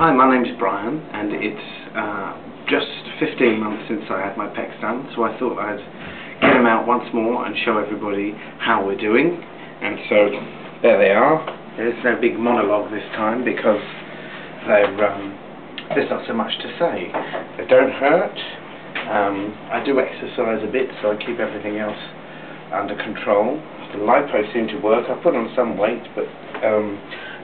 Hi, my name's Brian, and it's uh, just 15 months since I had my pecs done, so I thought I'd get them out once more and show everybody how we're doing. And so, there they are. There's no big monologue this time because um, there's not so much to say. They don't hurt. Um, I do exercise a bit, so I keep everything else under control. The lipo seem to work. I put on some weight, but um,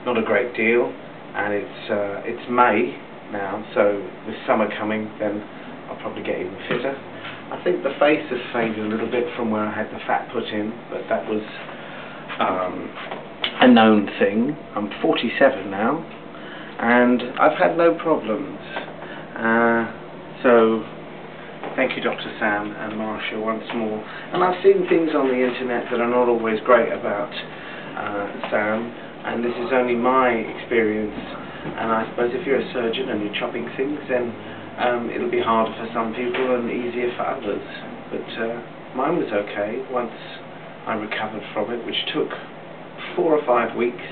not a great deal and it's uh, it's May now, so with summer coming, then I'll probably get even fitter. I think the face has faded a little bit from where I had the fat put in, but that was um, a known thing. I'm 47 now, and I've had no problems. Uh, so thank you Dr. Sam and Marsha once more. And I've seen things on the internet that are not always great about uh, Sam and this is only my experience and I suppose if you're a surgeon and you're chopping things then um, it'll be harder for some people and easier for others but uh, mine was okay once I recovered from it which took four or five weeks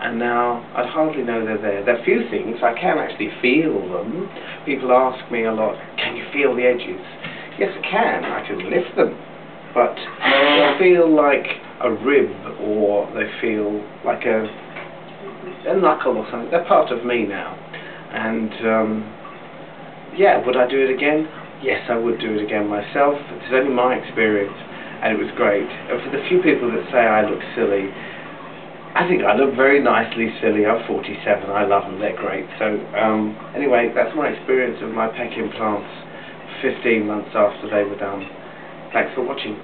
and now I'd hardly know they're there. There are few things, I can actually feel them. People ask me a lot, can you feel the edges? Yes I can, I can lift them but they feel like a rib or they feel like a, a knuckle or something. They're part of me now. And um, yeah, would I do it again? Yes, I would do it again myself. It's only my experience and it was great. And for the few people that say I look silly, I think I look very nicely silly. I'm 47. I love them. They're great. So um, anyway, that's my experience of my pec implants 15 months after they were done. Thanks for watching.